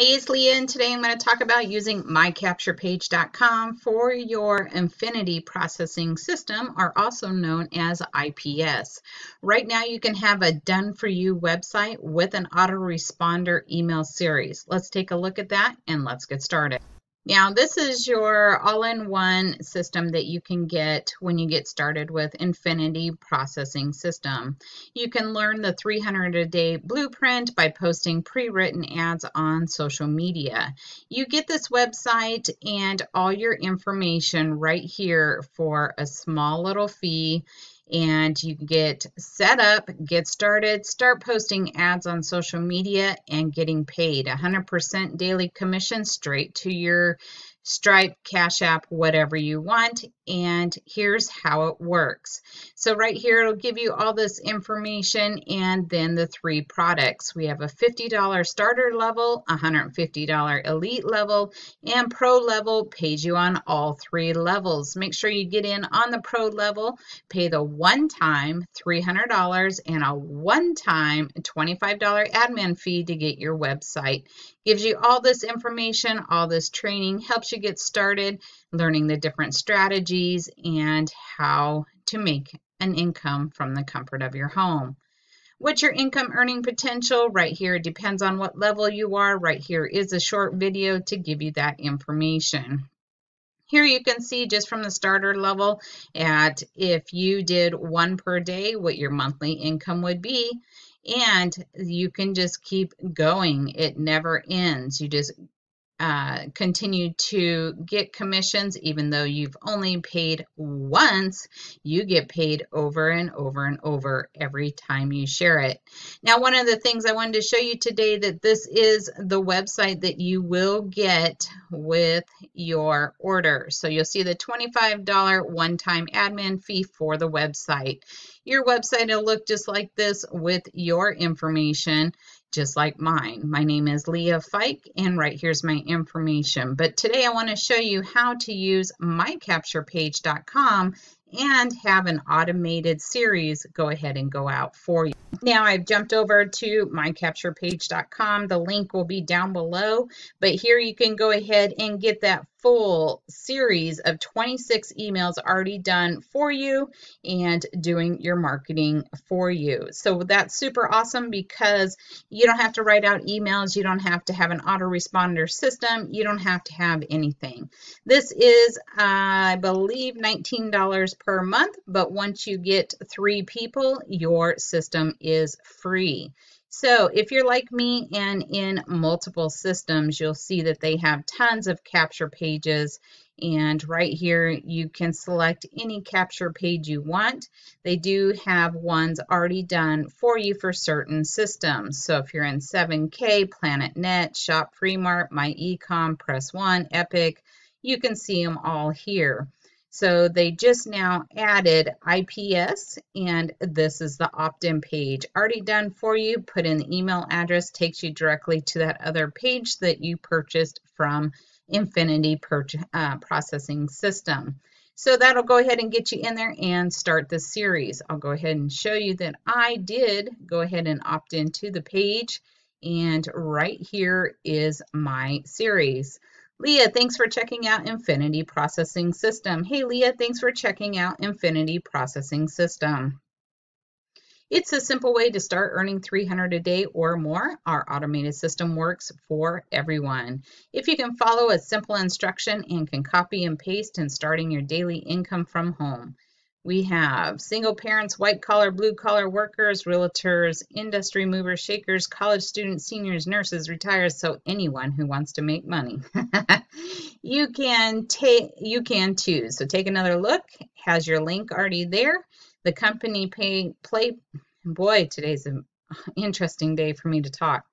Hey, it's Leah, and today I'm going to talk about using mycapturepage.com for your Infinity Processing System, or also known as IPS. Right now, you can have a done for you website with an autoresponder email series. Let's take a look at that and let's get started. Now, this is your all-in-one system that you can get when you get started with Infinity Processing System. You can learn the 300-a-day blueprint by posting pre-written ads on social media. You get this website and all your information right here for a small little fee and you get set up, get started, start posting ads on social media and getting paid 100% daily commission straight to your Stripe, Cash App, whatever you want. And here's how it works. So right here, it'll give you all this information and then the three products. We have a $50 starter level, $150 elite level, and pro level pays you on all three levels. Make sure you get in on the pro level, pay the one-time $300 and a one-time $25 admin fee to get your website. Gives you all this information, all this training, helps you get started learning the different strategies and how to make an income from the comfort of your home. What's your income earning potential? Right here it depends on what level you are. Right here is a short video to give you that information. Here you can see just from the starter level at if you did one per day, what your monthly income would be and you can just keep going. It never ends. You just uh, continue to get commissions even though you've only paid once you get paid over and over and over every time you share it. Now one of the things I wanted to show you today that this is the website that you will get with your order. So you'll see the $25 one-time admin fee for the website. Your website will look just like this with your information just like mine. My name is Leah Fike and right here's my information. But today I want to show you how to use mycapturepage.com and have an automated series go ahead and go out for you. Now I've jumped over to mycapturepage.com. The link will be down below, but here you can go ahead and get that full series of 26 emails already done for you and doing your marketing for you. So that's super awesome because you don't have to write out emails. You don't have to have an autoresponder system. You don't have to have anything. This is, uh, I believe, $19 per month, but once you get three people, your system is free. So if you're like me and in multiple systems, you'll see that they have tons of capture pages. And right here, you can select any capture page you want. They do have ones already done for you for certain systems. So if you're in 7K, PlanetNet, Shop Freemart, My Ecom, Press One, Epic, you can see them all here. So they just now added IPS and this is the opt-in page already done for you. Put in the email address, takes you directly to that other page that you purchased from Infinity uh, Processing System. So that'll go ahead and get you in there and start the series. I'll go ahead and show you that I did go ahead and opt into the page and right here is my series. Leah, thanks for checking out Infinity Processing System. Hey, Leah, thanks for checking out Infinity Processing System. It's a simple way to start earning 300 a day or more. Our automated system works for everyone. If you can follow a simple instruction and can copy and paste and starting your daily income from home. We have single parents, white collar, blue collar workers, realtors, industry movers, shakers, college students, seniors, nurses, retirees, so anyone who wants to make money. you can take you can too. So take another look. Has your link already there. The company pay play boy, today's an interesting day for me to talk.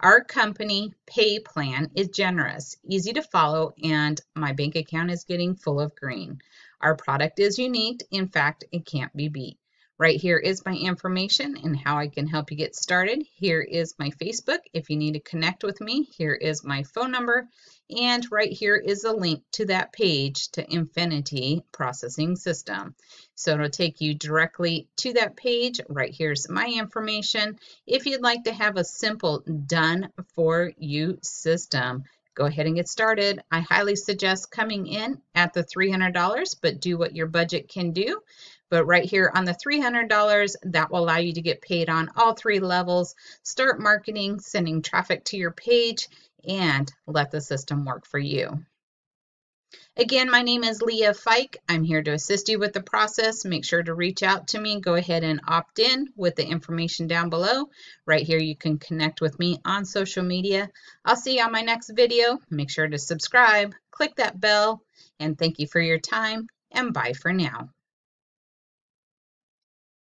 Our company pay plan is generous, easy to follow, and my bank account is getting full of green. Our product is unique. In fact, it can't be beat. Right here is my information and how I can help you get started. Here is my Facebook if you need to connect with me. Here is my phone number. And right here is a link to that page to Infinity Processing System. So it'll take you directly to that page. Right here's my information. If you'd like to have a simple done for you system, go ahead and get started. I highly suggest coming in at the $300, but do what your budget can do. But right here on the $300, that will allow you to get paid on all three levels, start marketing, sending traffic to your page, and let the system work for you. Again, my name is Leah Fike. I'm here to assist you with the process. Make sure to reach out to me. Go ahead and opt in with the information down below. Right here, you can connect with me on social media. I'll see you on my next video. Make sure to subscribe, click that bell, and thank you for your time, and bye for now.